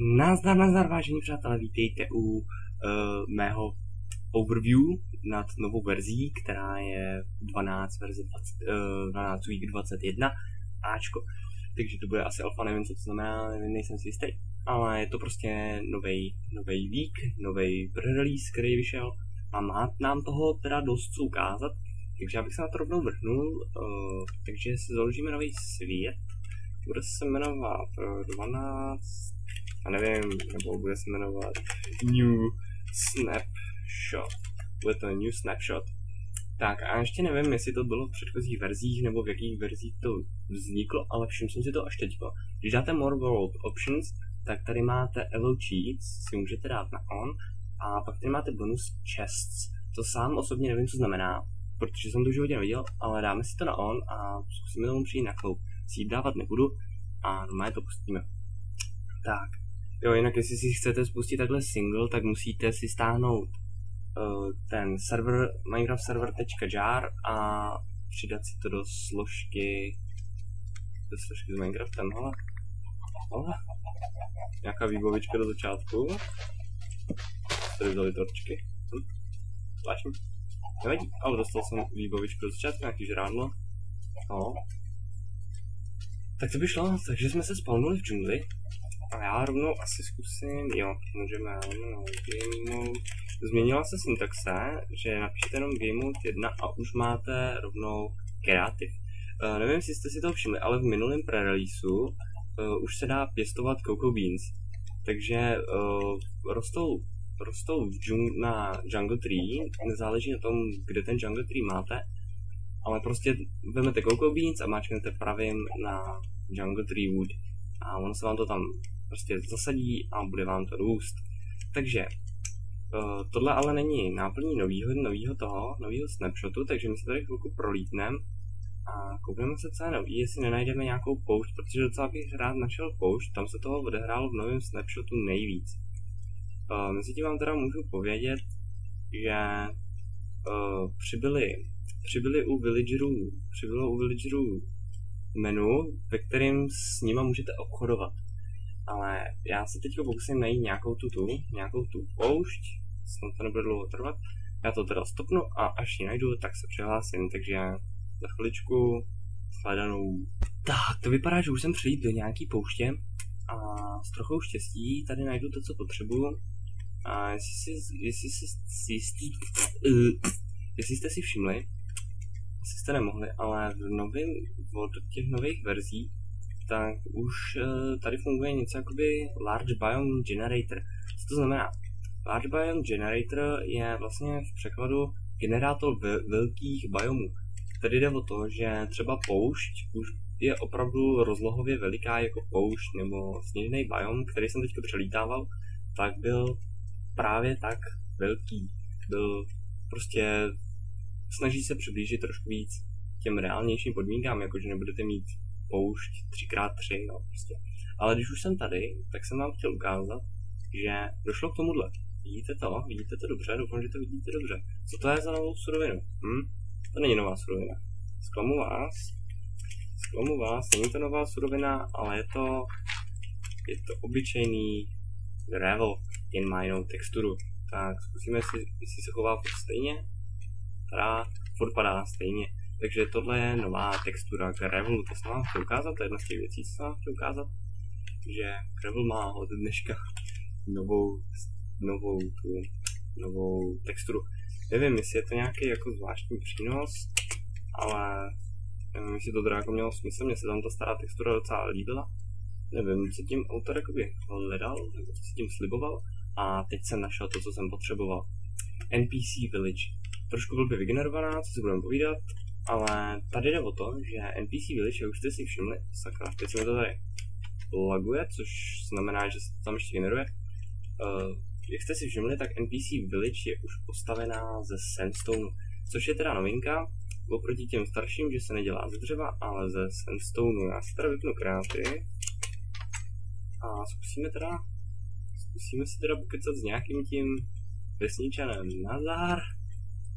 Nazdar, nazdar, vážení přátelé, vítejte u uh, mého overview nad novou verzí, která je 12 verze 20, uh, 12 week 21 Ačko. Takže to bude asi alfa, nevím, co to znamená, nevím, nejsem si jistý. Ale je to prostě nový nový week, nový release, který vyšel a má nám toho teda dost co ukázat. Takže já bych se na to rovnou vrhnul, uh, takže si založíme nový svět, bude se jmenovat uh, 12 a nevím, nebo bude se jmenovat New Snapshot. Bude to New Snapshot. Tak a ještě nevím, jestli to bylo v předchozích verzích, nebo v jakých verzích to vzniklo, ale všiml jsem si to až teď. Když dáte More World Options, tak tady máte Elo Cheats, si můžete dát na on, a pak tady máte bonus chests. To sám osobně nevím, co znamená, protože jsem to už hodně neviděl, ale dáme si to na on a zkusíme tomu přijít na kloup. Si dávat nebudu a normálně to pustíme. Tak, Jo, jinak jestli si chcete spustit takhle single, tak musíte si stáhnout uh, ten server Minecraft server.jar a přidat si to do složky do složky s Minecraftem, hele. hele. Nějaká výbavička do začátku. Tady vzali torčky. Hm. Zvláštní. Nevadí, ale dostal jsem výbavičku do začátku, nějaký žrádlo. No. Tak to by šlo, takže jsme se spalnuli v džungli. A já rovnou asi zkusím, jo, můžeme rovnou game mode. Změnila se syntaxe, že napíšete jenom game mode 1 a už máte rovnou kreativ. Uh, nevím, jestli jste si to všimli, ale v minulém pre-releaseu uh, už se dá pěstovat cocoa beans. Takže uh, rostou, rostou džung- na jungle tree, nezáleží na tom, kde ten jungle tree máte, ale prostě vezmete cocoa beans a máčknete pravým na jungle tree wood a ono se vám to tam prostě zasadí a bude vám to růst. Takže uh, tohle ale není náplní novýho, novýho toho, novýho snapshotu, takže my se tady chvilku prolítneme a koukneme se, je nový, jestli nenajdeme nějakou poušť, protože docela bych rád našel poušť, tam se toho odehrálo v novém snapshotu nejvíc. Uh, mezi tím vám teda můžu povědět, že přibyli, přibyli u villagerů, přibylo u villagerů menu, ve kterém s nima můžete obchodovat ale já se teď pokusím najít nějakou tu tu, nějakou tu poušť, snad to nebude dlouho trvat. Já to teda stopnu a až ji najdu, tak se přihlásím, takže za chviličku shledanou. Tak, to vypadá, že už jsem přijít do nějaký pouště a s trochou štěstí tady najdu to, co potřebuju. A jestli, si, jestli, si, jestli, uh, jestli jste si všimli, jestli jste nemohli, ale v novým, od těch nových verzí tak už eh, tady funguje něco jakoby Large Biome Generator. Co to znamená? Large Biome Generator je vlastně v překladu generátor velkých biomů. Tady jde o to, že třeba poušť už je opravdu rozlohově veliká jako poušť nebo sněžný biom, který jsem teď přelítával, tak byl právě tak velký. Byl prostě snaží se přiblížit trošku víc těm reálnějším podmínkám, jakože nebudete mít poušť 3x3, no prostě. Ale když už jsem tady, tak jsem vám chtěl ukázat, že došlo k tomuhle. Vidíte to? Vidíte to dobře? Doufám, že to vidíte dobře. Co to je za novou surovinu? Hm? To není nová surovina. Zklamu vás. Zklamu vás. Není to nová surovina, ale je to, je to obyčejný gravel, jen má jinou texturu. Tak zkusíme si, jestli se chová furt stejně. Teda, furt padá stejně. Takže tohle je nová textura Gravel, to jsem vám chtěl ukázat, to je jedna z těch věcí, co jsem vám chtěl ukázat, že Gravel má od dneška novou, novou, tu, novou texturu. Nevím, jestli je to nějaký jako zvláštní přínos, ale nevím, jestli to teda jako mělo smysl, mně se tam ta stará textura docela líbila. Nevím, co tím autor jakoby hledal, nebo co tím sliboval, a teď jsem našel to, co jsem potřeboval. NPC Village. Trošku blbě vygenerovaná, co si budeme povídat, ale tady jde o to, že NPC Village, jak už jste si všimli, sakra, teď se mi to tady laguje, což znamená, že se to tam ještě generuje. Uh, jak jste si všimli, tak NPC Village je už postavená ze sandstone, což je teda novinka, oproti těm starším, že se nedělá ze dřeva, ale ze sandstone. Já si teda vypnu kreaty a zkusíme teda, zkusíme si teda pokecat s nějakým tím vesničanem. Nazar,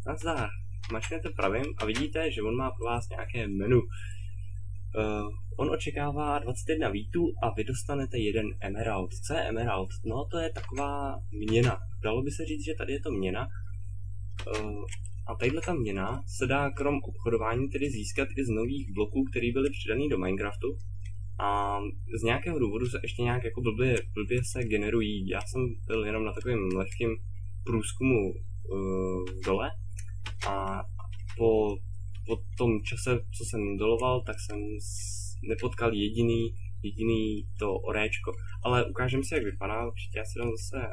nazar mačknete pravým a vidíte, že on má pro vás nějaké menu. Uh, on očekává 21 vítů a vy dostanete jeden emerald. Co je emerald? No to je taková měna. Dalo by se říct, že tady je to měna. Uh, a tadyhle ta měna se dá krom obchodování tedy získat i z nových bloků, které byly přidaný do Minecraftu. A z nějakého důvodu se ještě nějak jako blbě, blbě se generují. Já jsem byl jenom na takovém lehkém průzkumu uh, dole a po, po tom čase, co jsem doloval, tak jsem nepotkal jediný, jediný to oréčko. Ale ukážeme si, jak vypadá, určitě já si dám zase,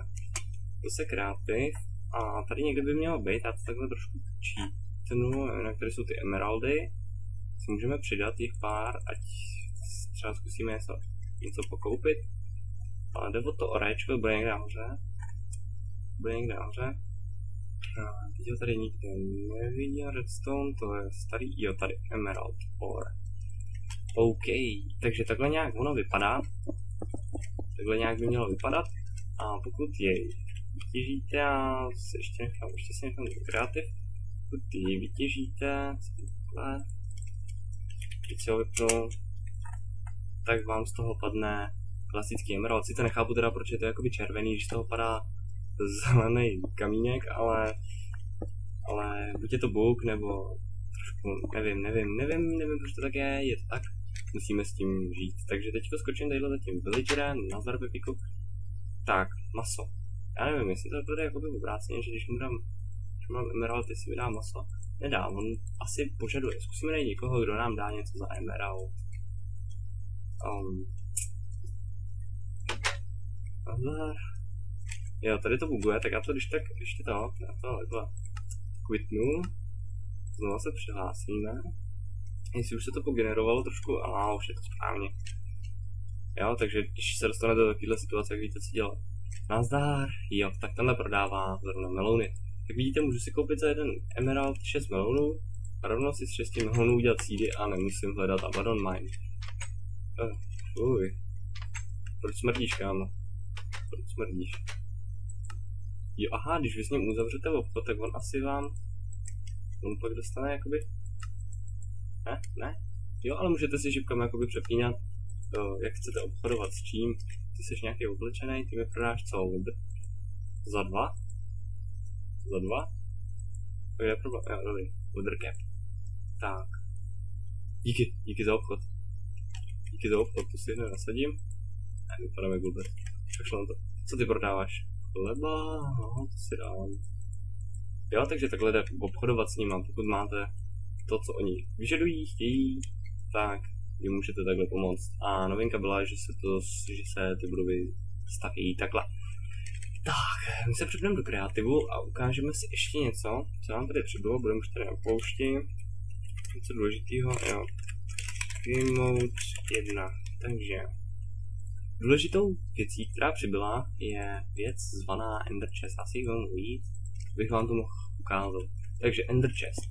zase kreativ. A tady někde by mělo být, já to takhle trošku čítnu, na které jsou ty emeraldy. Si můžeme přidat jich pár, ať třeba zkusíme něco, něco pokoupit. Ale jde o to oréčko, bude někde nahoře. Bude někde nahoře. Ho tady nikde nevidím, redstone, to je starý, jo tady emerald ore. OK, takže takhle nějak ono vypadá. Takhle nějak by mělo vypadat. A pokud jej vytěžíte, já si ještě nechám, ještě si nechám kreativ. Pokud jej vytěžíte, takhle, teď si ho vypnu, tak vám z toho padne klasický emerald. Sice nechápu teda, proč je to jakoby červený, když z toho padá zelený kamínek, ale, ale buď je to bug, nebo trošku, nevím, nevím, nevím, nevím, proč to tak je, je to tak, musíme s tím žít. Takže teď skočím tadyhle za tím villagerem, na Pepiku. Tak, maso. Já nevím, jestli to bude jakoby obráceně, že když mu dám, když mám emerald, jestli mi dá maso. Nedá, on asi požaduje. Zkusíme najít někoho, kdo nám dá něco za emerald. Um, Jo, tady to buguje, tak já to když tak ještě to, já to takhle quitnu, znovu se přihlásíme. Jestli už se to pogenerovalo trošku, a už je to správně. Jo, takže když se dostanete do takovéhle situace, jak víte, co dělat. Nazdar, jo, tak tenhle prodává zrovna melouny. Jak vidíte, můžu si koupit za jeden emerald 6 melonů a rovnou si z 6 melonů udělat sídy a nemusím hledat Abaddon Mine. Uh, uj. Proč smrdíš, kámo? Proč smrdíš? Jo, aha, když vy s ním uzavřete obchod, tak on asi vám... On pak dostane jakoby... Ne? Ne? Jo, ale můžete si šipkami jakoby přepínat, to, jak chcete obchodovat s čím. Ty jsi nějaký oblečený, ty mi prodáš co? Za dva? Za dva? To je problém, jo, dobrý. Tak. Díky, díky za obchod. Díky za obchod, to si hned nasadím. Ne, vypadáme blbě. Přešlo to. Co ty prodáváš? Chleba, no, to si dám. Jo, takže takhle jde obchodovat s nimi, pokud máte to, co oni vyžadují, chtějí, tak jim můžete takhle pomoct. A novinka byla, že se, to, že se ty budovy staví takhle. Tak, my se přepneme do kreativu a ukážeme si ještě něco, co nám tady přibylo, budeme už tady na poušti. Něco důležitého, jo. Game mode 1. Takže Důležitou věcí, která přibyla, je věc zvaná Ender Chest. Asi vám víc, bych vám to mohl ukázat. Takže Ender Chest.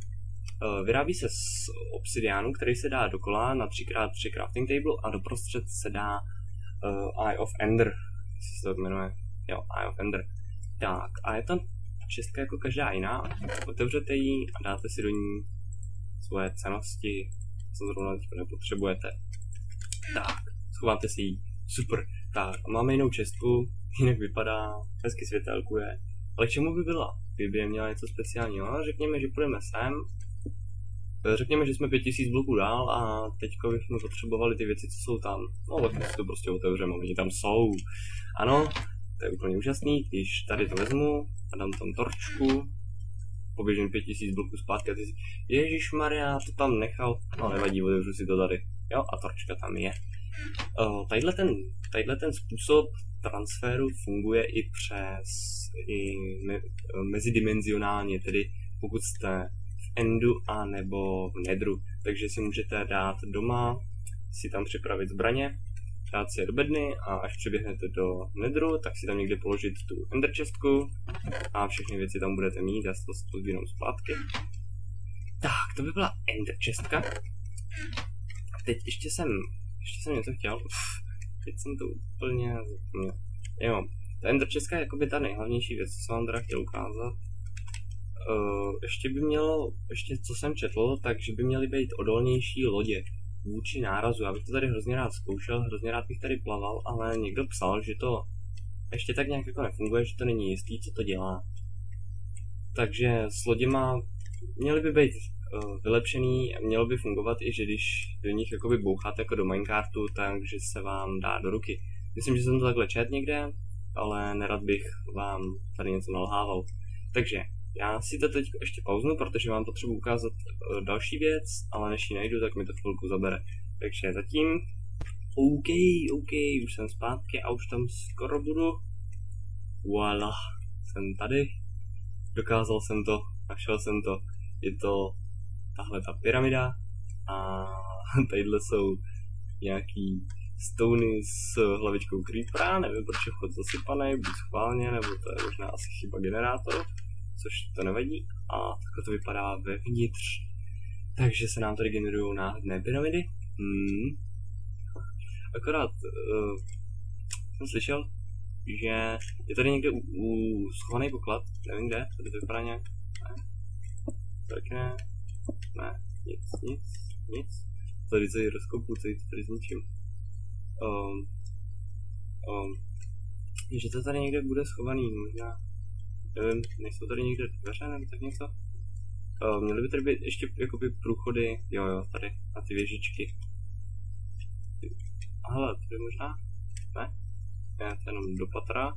Uh, vyrábí se z obsidiánu, který se dá dokola na 3x3 crafting table a doprostřed se dá uh, Eye of Ender, jestli se to jmenuje. Jo, Eye of Ender. Tak, a je tam čestka jako každá jiná. Otevřete ji a dáte si do ní svoje cenosti, co zrovna nepotřebujete. Tak, schováte si ji Super. Tak, máme jinou čestku, jinak vypadá, hezky světelkuje. Ale k čemu by byla? Kdyby měla něco speciálního, no, řekněme, že půjdeme sem, eh, řekněme, že jsme 5000 bloků dál a teďko bychom potřebovali ty věci, co jsou tam. No, tak si to prostě otevřeme, oni tam jsou. Ano, to je úplně úžasný, když tady to vezmu a dám tam torčku, poběžím 5000 bloků zpátky a ty si, Ježíš Maria, to tam nechal, no nevadí, otevřu si to tady. Jo, a torčka tam je. Uh, tadyhle, ten, tadyhle ten způsob transferu funguje i přes i me, mezidimenzionálně, tedy pokud jste v Endu a nebo v Nedru. Takže si můžete dát doma, si tam připravit zbraně, dát si je do bedny a až přeběhnete do Nedru, tak si tam někde položit tu Ender chestku a všechny věci tam budete mít, já si to pozbírám zpátky. Tak, to by byla Ender chestka. Teď ještě jsem ještě jsem něco chtěl, teď jsem to úplně zapomněl. Jo, ta Ender Česká je jakoby ta nejhlavnější věc, co vám teda chtěl ukázat. Uh, ještě by mělo, ještě co jsem četl, takže by měly být odolnější lodě. vůči nárazu. Já bych to tady hrozně rád zkoušel, hrozně rád bych tady plaval, ale někdo psal, že to ještě tak nějak jako nefunguje, že to není jistý, co to dělá. Takže s loděma měly by být vylepšený, mělo by fungovat i, že když do nich jakoby boucháte jako do Minecartu, takže se vám dá do ruky. Myslím, že jsem to takhle čet někde, ale nerad bych vám tady něco nalhával. Takže já si to teď ještě pauznu, protože vám potřebuji ukázat uh, další věc, ale než ji najdu, tak mi to chvilku zabere. Takže zatím, OK, OK, už jsem zpátky a už tam skoro budu. Voila, jsem tady. Dokázal jsem to, našel jsem to. Je to tahle ta pyramida a tadyhle jsou nějaký stony s hlavičkou creepera, nevím proč je vchod zasypaný, buď schválně, nebo to je možná asi chyba generátoru, což to nevadí. A takhle to vypadá vevnitř. Takže se nám tady generují náhodné pyramidy. Hmm. Akorát uh, jsem slyšel, že je tady někde u, u schovaný poklad, nevím kde, tady to vypadá nějak, ne, tak ne, ne, nic, nic, nic, tady tady rozkopu, tady, tady zničím. Um, um, že to tady někde bude schovaný, možná, nevím, nejsou tady někde dveře nebo tak něco? Uh, měly by tady být ještě jakoby průchody, jo jo, tady, na ty věžičky. Hele, tady možná, ne? Ne, to jenom do patra.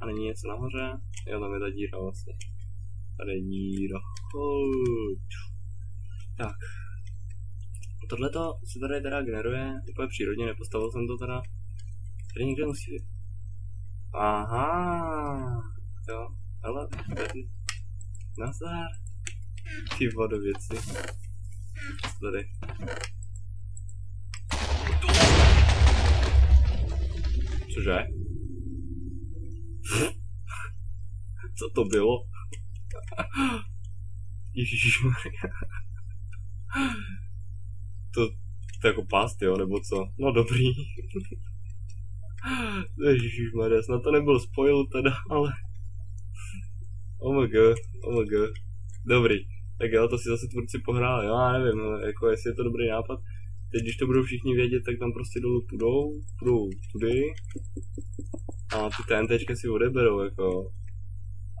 A není něco nahoře? Jo, tam je ta díra vlastně. Tady je díra. Tak. Tohle to se tady teda generuje úplně přírodně, nepostavil jsem to teda. Tady někde musí být. Aha. Jo, ale tady. Nazdar. Ty vodověci. Tady. Cože? Co to bylo? Ježišmarja. To, to jako past, jo, nebo co? No dobrý. Ježišmarja, snad to nebyl spoil teda, ale... OMG, OMG. Dobrý. Tak jo, to si zase tvůrci pohráli, jo, já nevím, no, jako jestli je to dobrý nápad. Teď, když to budou všichni vědět, tak tam prostě dolů půjdou, půjdou tudy a ty TNTčka si odeberou, jako.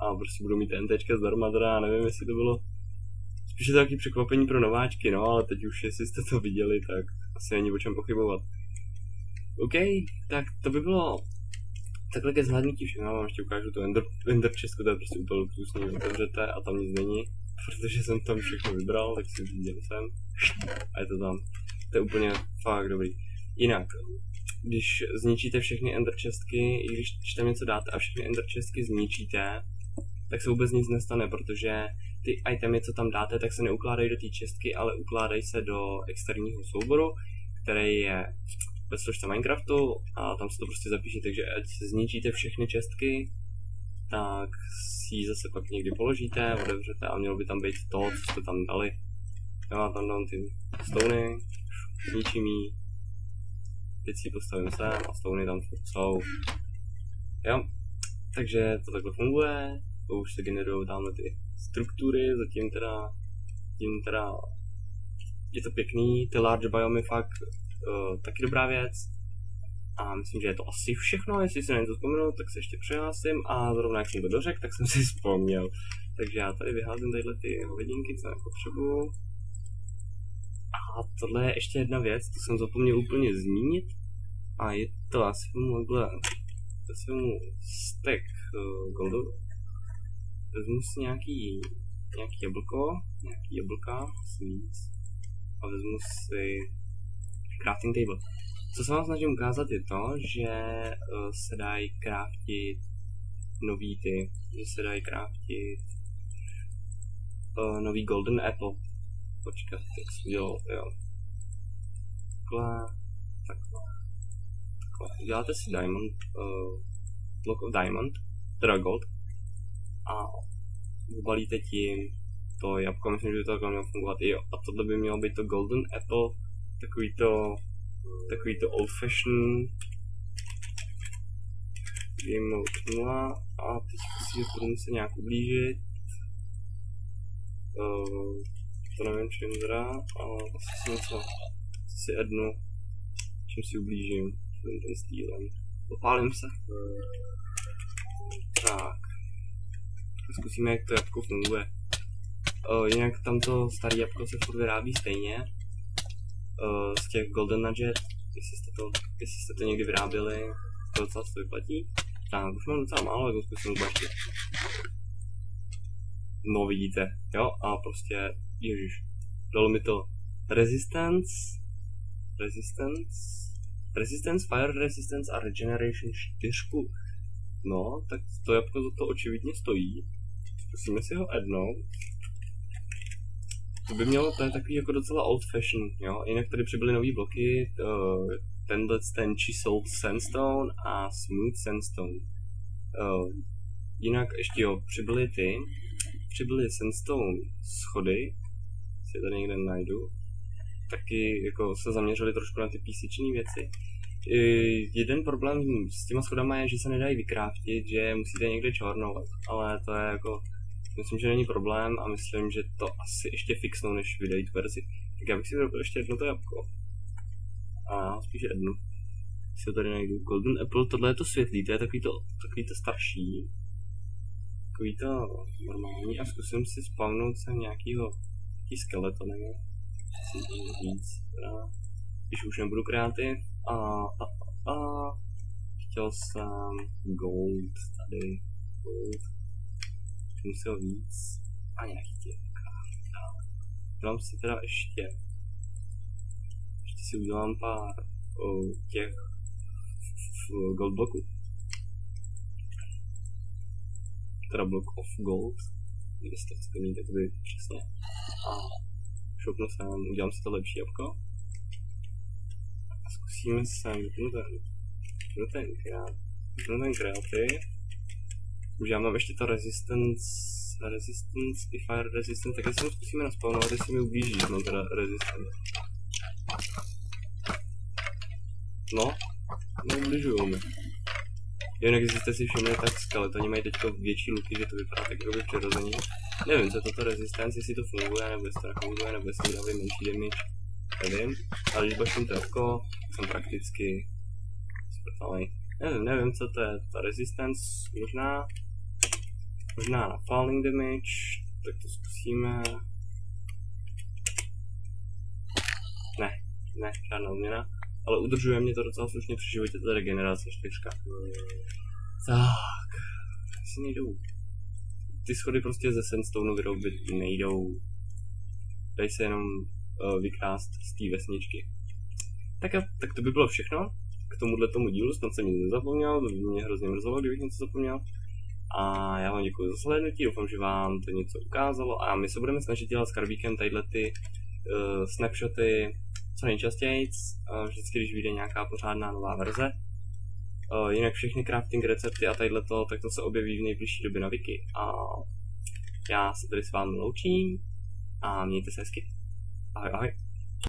A prostě budou mít TNTčka zdarma, teda já nevím, jestli to bylo spíš je to taky překvapení pro nováčky, no, ale teď už, jestli jste to viděli, tak asi není o čem pochybovat. OK, tak to by bylo takhle ke zvládnutí všechno, vám ještě ukážu tu Ender, Ender Česku, to je prostě úplně luxusní, otevřete a tam nic není, protože jsem tam všechno vybral, tak si viděl jsem a je to tam. To je úplně fakt dobrý. Jinak, když zničíte všechny ender chestky, i když, tam něco dáte a všechny ender chestky zničíte, tak se vůbec nic nestane, protože ty itemy, co tam dáte, tak se neukládají do té čestky, ale ukládají se do externího souboru, který je ve složce Minecraftu a tam se to prostě zapíše, takže ať zničíte všechny čestky, tak si ji zase pak někdy položíte, otevřete a mělo by tam být to, co jste tam dali. Já tam dám ty stony, zničím jí, teď si postavím sem a stony tam jsou. Jo, takže to takhle funguje, už se generují tamhle ty struktury, zatím teda, zatím teda je to pěkný, ty large biomy fakt uh, taky dobrá věc. A myslím, že je to asi všechno, jestli si na něco vzpomenu, tak se ještě přihlásím a zrovna jak jsem to dořekl, tak jsem si vzpomněl. Takže já tady vyházím tadyhle ty hodinky, co nepotřebuju. A tohle je ještě jedna věc, to jsem zapomněl úplně zmínit. A je to asi mu takhle, asi mu stack uh, goldu. Vezmu si nějaký, nějaký jablko, nějaký jablka, sweets. A vezmu si crafting table. Co se vám snažím ukázat je to, že uh, se dají craftit nový ty, že se dají craftit uh, nový golden apple počkat, jak jsem dělal, jo. Takhle, takhle, takhle. Uděláte si diamond, uh, block of diamond, teda gold, a ubalíte tím to jabko, myslím, že by to mělo fungovat. Jo, a tohle by mělo být to golden apple, takový to, takový to old fashion game mode 0 a teď si to budu muset nějak ublížit. Uh, to nevím čím teda, ale asi si něco si jednu, čím si ublížím, ten, ten stýlem. Popálím se. Tak. Zkusíme, jak to jabko funguje. Uh, jinak tamto staré jabko se furt vyrábí stejně. Uh, z těch Golden Nugget, jestli jste to, jestli jste to někdy vyráběli, to docela to vyplatí. Tak, už mám docela málo, jak zkusím zbaštit. No vidíte, jo, a prostě, ježiš, dalo mi to Resistance, Resistance, Resistance, Fire Resistance a Regeneration 4. No, tak to jabko za to očividně stojí. Zkusíme si ho ednout. To by mělo, to je takový jako docela old fashion, jo. Jinak tady přibyly nové bloky, uh, tenhle ten Chiseled Sandstone a Smooth Sandstone. Uh, jinak ještě jo, přibyly ty, přibyly Sandstone schody, si tady někde najdu, taky jako se zaměřili trošku na ty písečné věci. Uh, jeden problém s těma schodama je, že se nedají vykraftit, že musíte někde čornovat, ale to je jako myslím, že není problém a myslím, že to asi ještě fixnou, než vydají tu verzi. Tak já bych si vyrobil ještě jedno to jabko. A spíš jednu. Si ho tady najdu. Golden Apple, tohle je to světlý, to je takový to, takový to starší. Takový to normální a zkusím si spawnout sem nějakýho nějaký skeleton, nebo víc. Když už nebudu kreativ. A, a, a, chtěl jsem gold tady. Gold musel víc a nějaký těch Dám si teda ještě ještě si udělám pár o, těch gold bloků. Teda block of gold, jestli to splní, tak by přesně. A šoupnu sem, udělám si to lepší jabko. A zkusíme sem, vypnu ten, vypnu ten, vypnu ten kreativ už já mám ještě to resistance, resistance, i fire resistance, tak jestli zkusíme naspawnovat, jestli mi ublíží, mám teda resistance. No, neubližují mi. Jinak, jestli jste si všimli, tak skeletoni mají teď větší luky, že to vypadá tak jako přirozeně. Nevím, co toto resistance, jestli to funguje, nebo jestli to nefunguje, nebo jestli dávají menší damage, nevím. Ale když baším trefko, jsem prakticky sprtalej. Nevím, nevím, co to je, ta resistance, možná Možná na falling damage, tak to zkusíme. Ne, ne, žádná změna. Ale udržuje mě to docela slušně při životě, to je regenerace čtyřka. Tak, asi nejdou. Ty schody prostě ze sandstone vyrobit nejdou. Dají se jenom vykrást z té vesničky. Tak, a, tak to by bylo všechno k tomuhle tomu dílu, snad jsem nic nezapomněl, to by mě hrozně mrzelo, kdybych něco zapomněl. A já vám děkuji za slednutí, doufám, že vám to něco ukázalo a my se budeme snažit dělat s Karbíkem tadyhle ty uh, snapshoty co nejčastěji, uh, vždycky, když vyjde nějaká pořádná nová verze. Uh, jinak všechny crafting recepty a tadyhle to, tak to se objeví v nejbližší době na wiki. A já se tady s vámi loučím a mějte se hezky. I, I